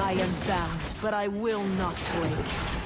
I am bound, but I will not break.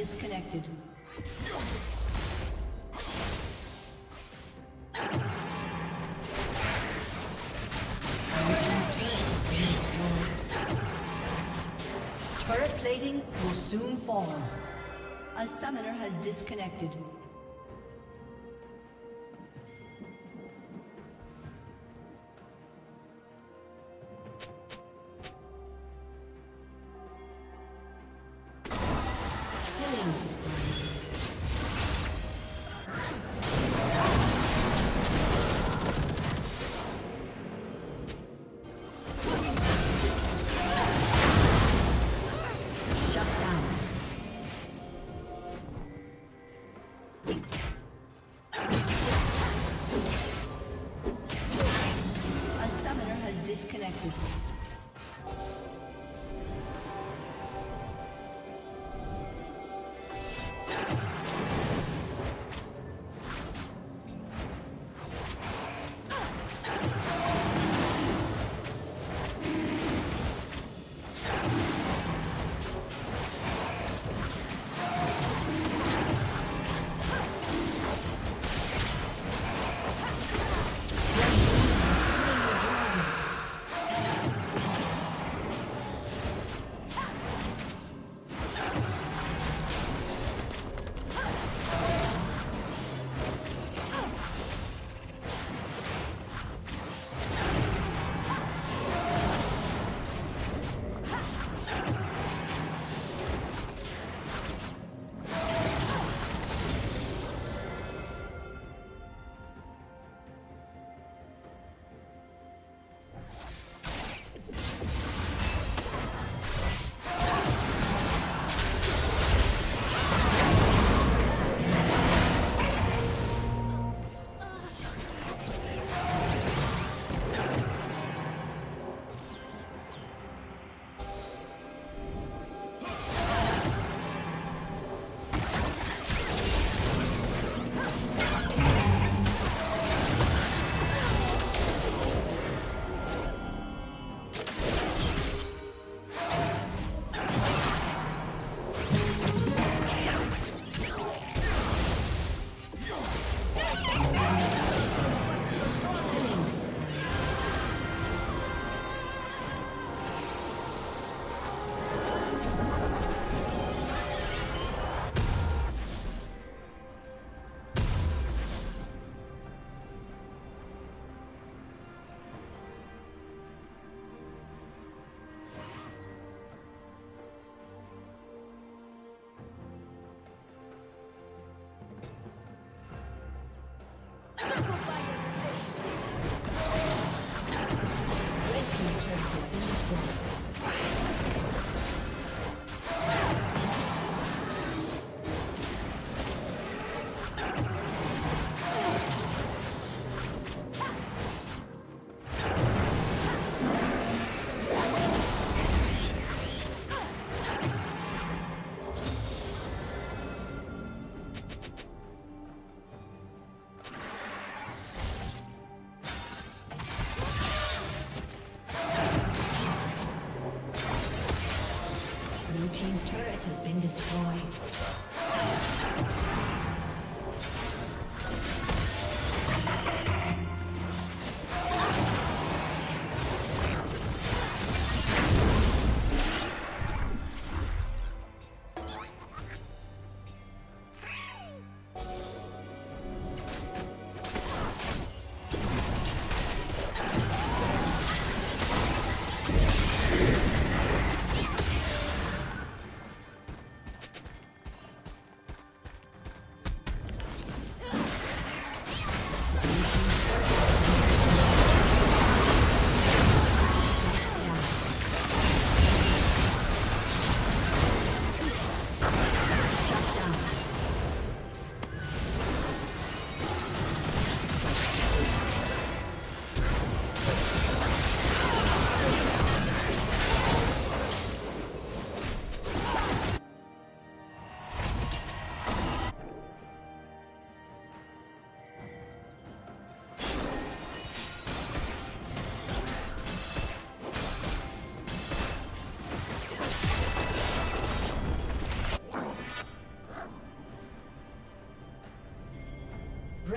disconnected. Turret plating will soon fall. A summoner has disconnected.